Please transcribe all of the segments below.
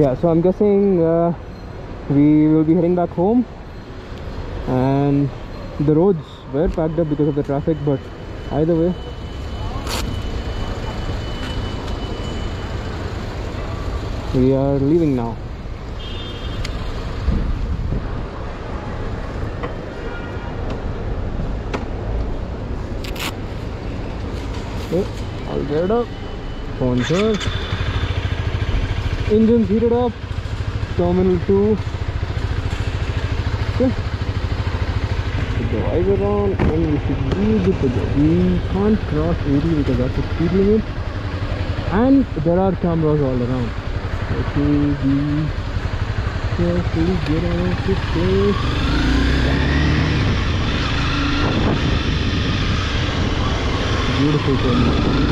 yeah so i'm guessing uh, we will be heading back home. And the roads were packed up because of the traffic but either way. We are leaving now. Okay all geared up. Charged engines heated up. Terminal 2 okay. Put the visor on and we should be good to go. We can't cross 80 because that's the speed limit. And there are cameras all around. Okay we carefully get out of this place beautiful terminal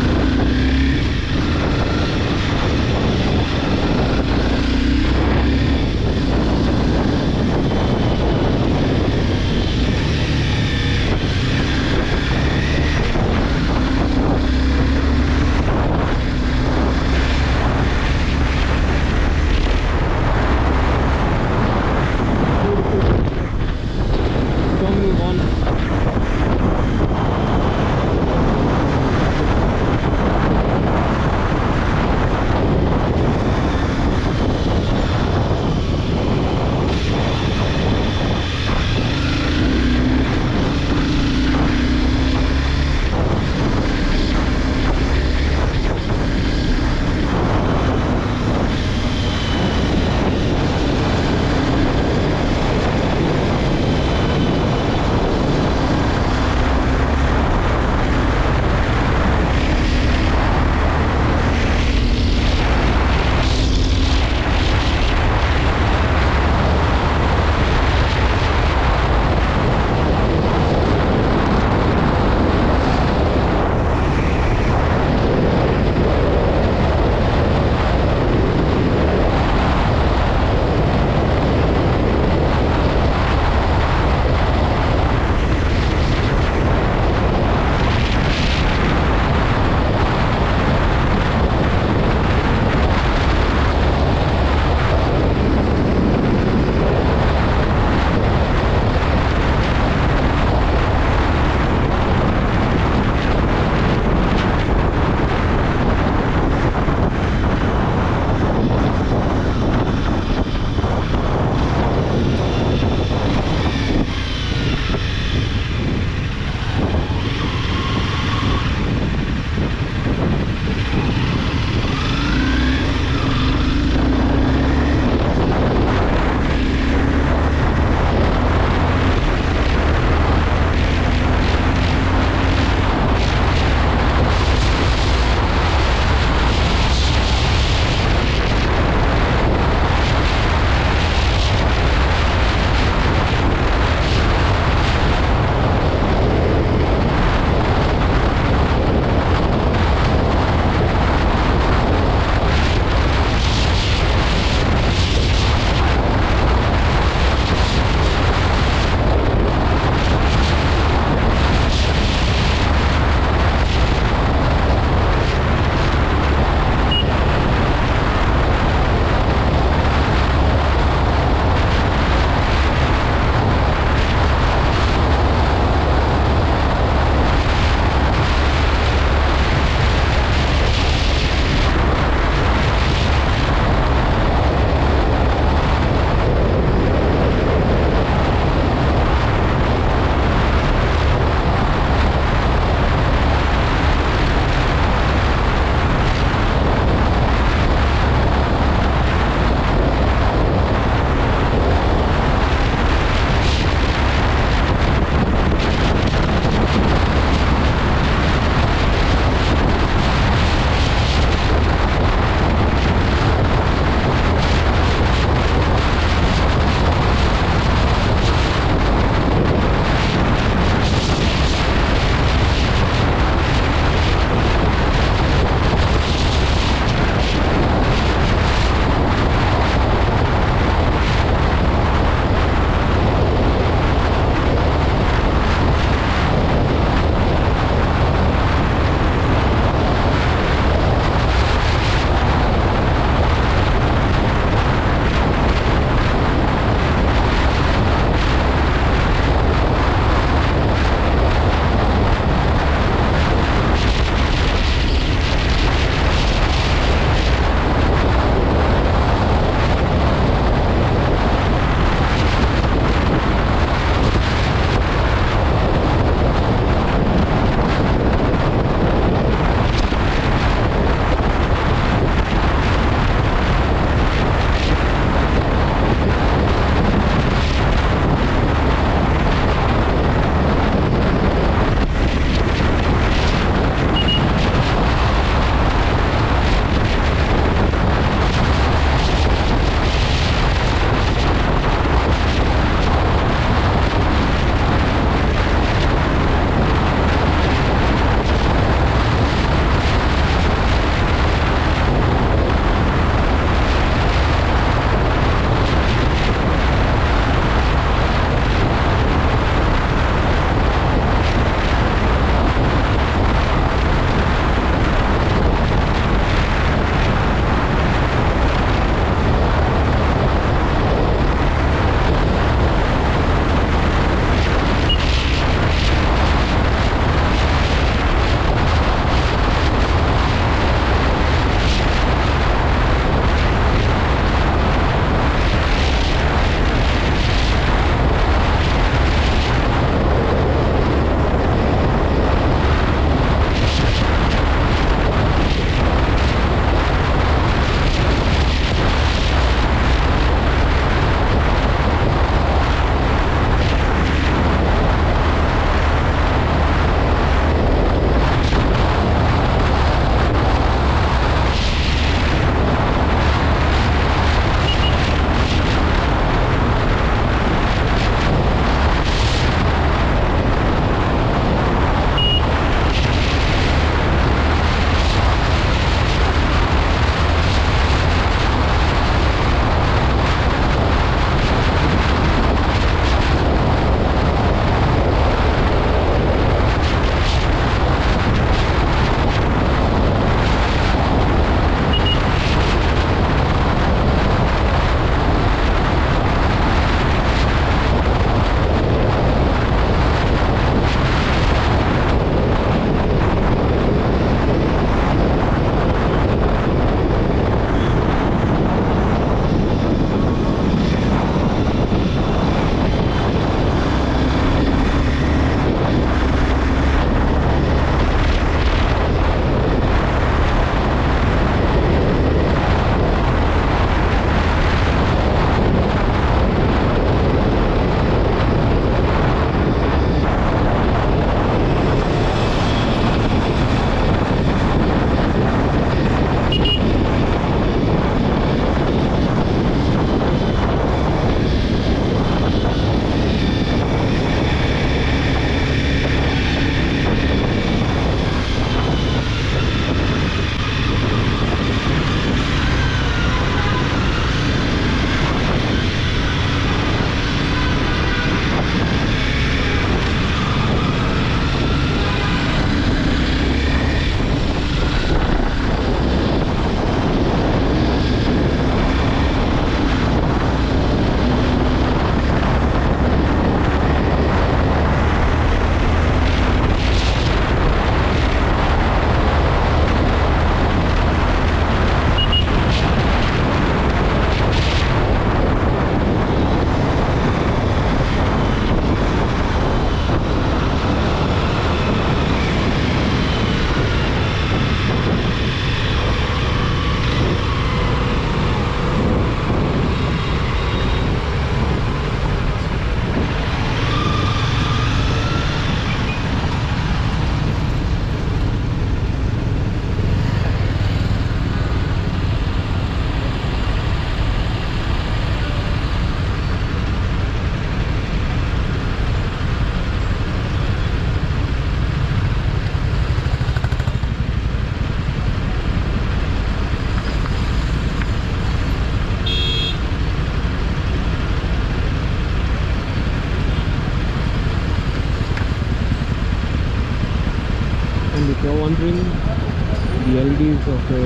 if you're wondering, the LEDs of the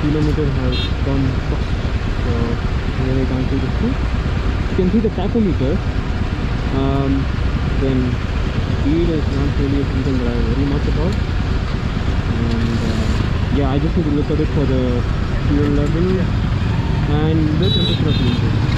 kilometer has gone. So I can't see. You can see the tachometer. Um, then speed is not really something that I worry much about. And uh, yeah, I just need to look at it for the fuel level and the temperature of the engine.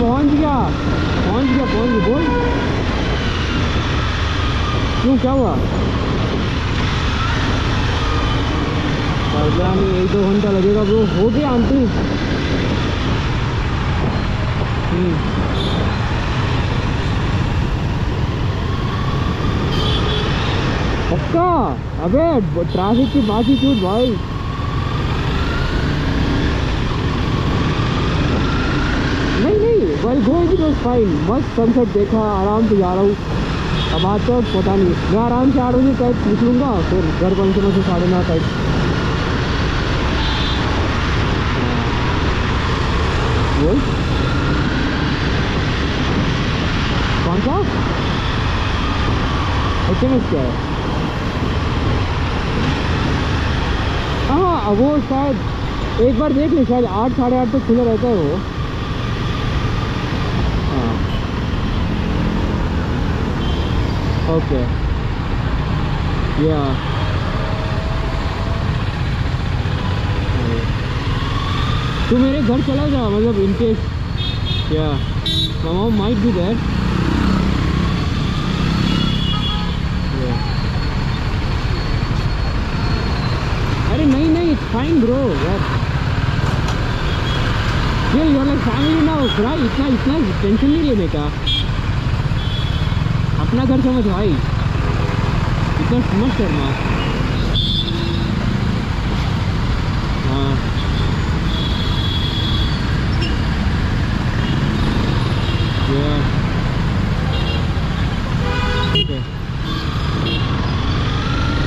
पहुँच गया। पहुँच गया पहुँच गया बोल क्यों, क्या हुआ? पता नहीं एक दो घंटा लगेगा ब्रो हो गया आंटी। हम्म। पक्का? अबे, ट्रैफ़िक की बात ही छूट भाई नहीं नहीं well going it was fine मस्त सनसेट देखा, आराम से जा रहा हूँ। अब आज तो पता नहीं। मैं आराम से आठ बजे टाइप निकलूँगा फिर घर पहुँचना से साढ़े नौ बोल। कौन सा? एच एस क्या है? हाँ वो शायद एक बार देख ले, शायद आठ, साढ़े आठ तक खुला रहता है वो हाँ ओके या तू मेरे घर चला जा मतलब इन केस या मामा माइट बी देयर अरे नहीं नहीं इट्स फाइन ब्रो यार ये यार लाइक फैमिली ना भाई इतना इतना टेंशन नहीं लेने का. अपना घर समझ भाई। इतना समझ करना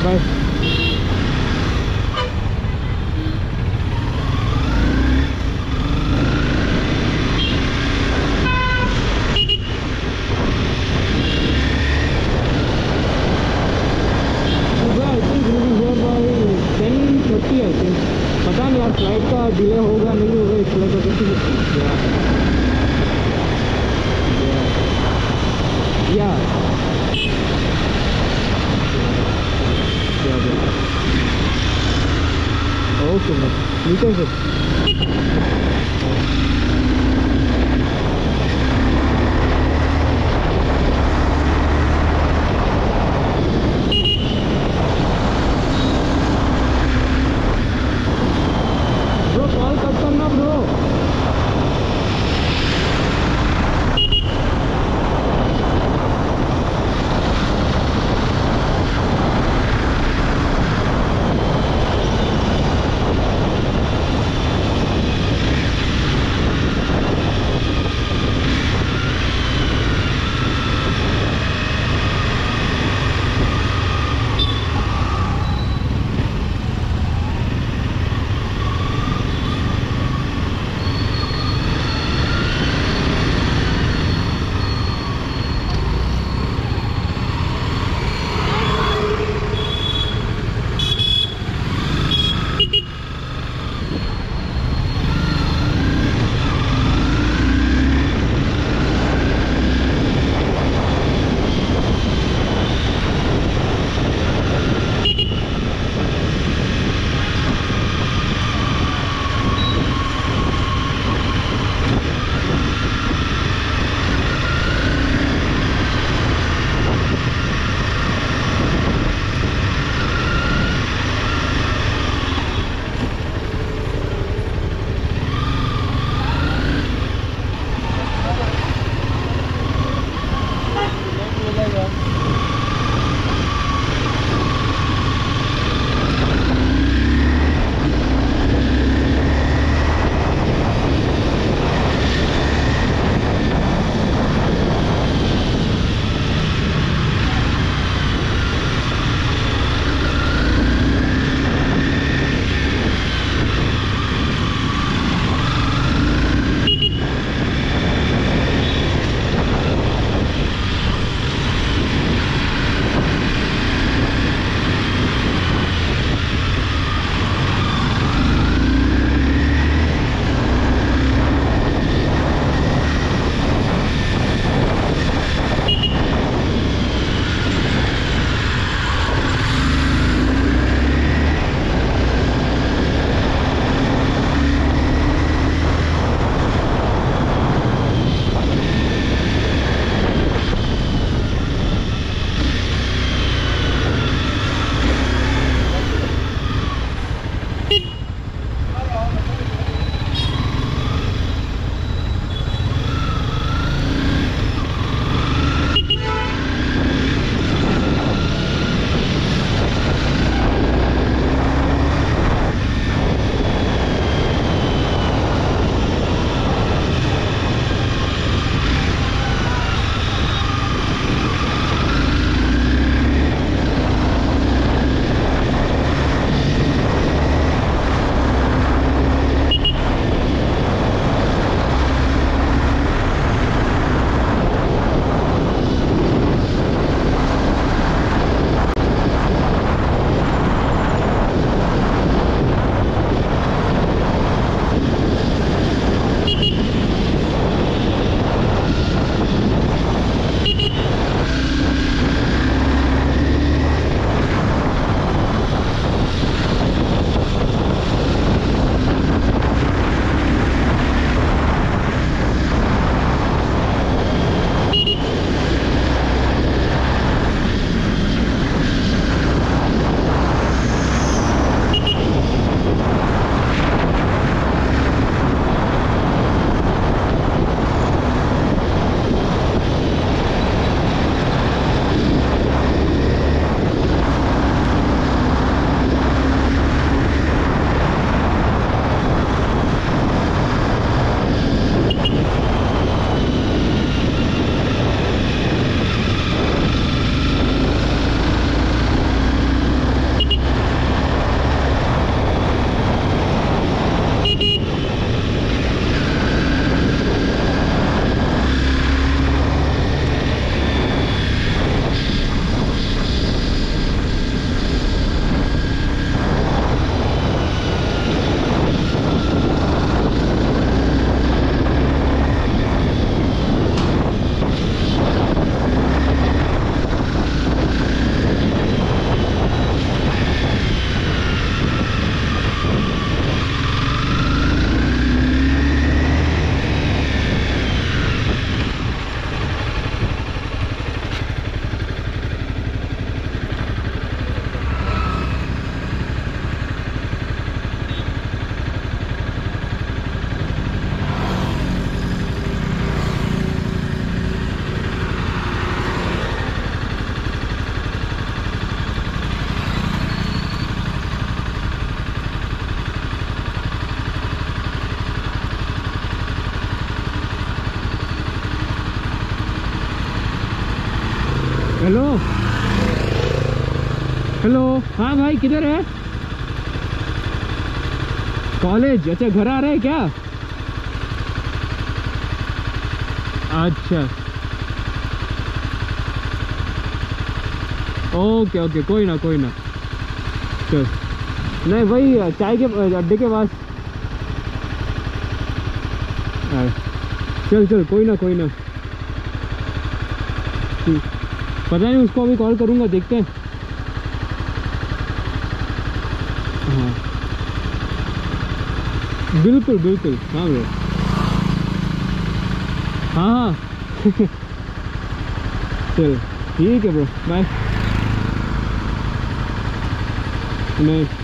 Yeah. हेलो हेलो हाँ भाई, किधर है? कॉलेज अच्छा घर आ रहे हैं क्या? अच्छा। ओके ओके कोई ना कोई ना। चल। नहीं, वही चाय के अड्डे के पास। चल चल, कोई ना कोई ना ठीक पता नहीं, उसको अभी कॉल करूँगा, देखते हैं। हाँ। बिल्कुल बिल्कुल हाँ भैया। हाँ हाँ। चलो, ठीक है ब्रो बाय नहीं